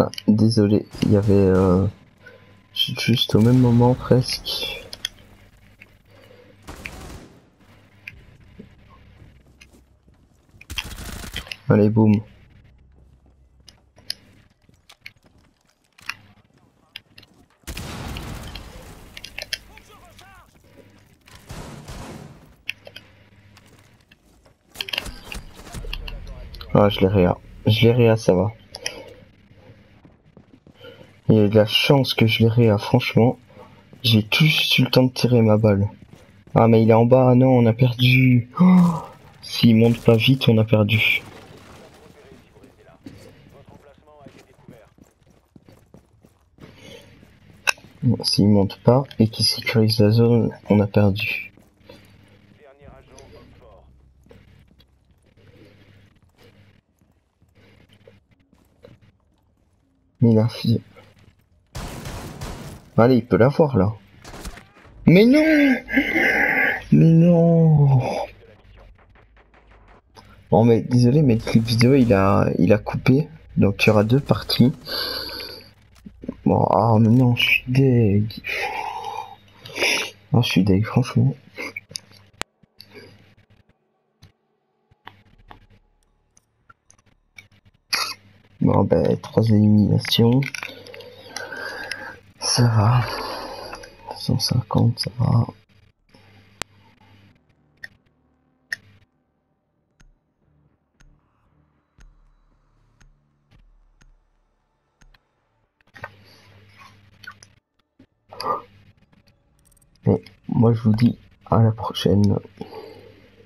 Ah, désolé, il y avait euh, juste au même moment presque. Allez, boum. Ah, je l'ai réa. Je l'ai réa, ça va. Il y a de la chance que je l'ai réa, franchement. J'ai tout eu le temps de tirer ma balle. Ah, mais il est en bas. Ah non, on a perdu. S'il monte pas vite, on a perdu. S'il monte pas et qu'il sécurise la zone, on a perdu. Mais il a Allez, il peut l'avoir là. Mais non Mais non Bon mais désolé mais le clip vidéo il a il a coupé. Donc il y aura deux parties. Bon ah mais non je suis deg. Ah je suis deg franchement. Bon ben trois éliminations. Ça va. 150 ça va. Et moi je vous dis à la prochaine.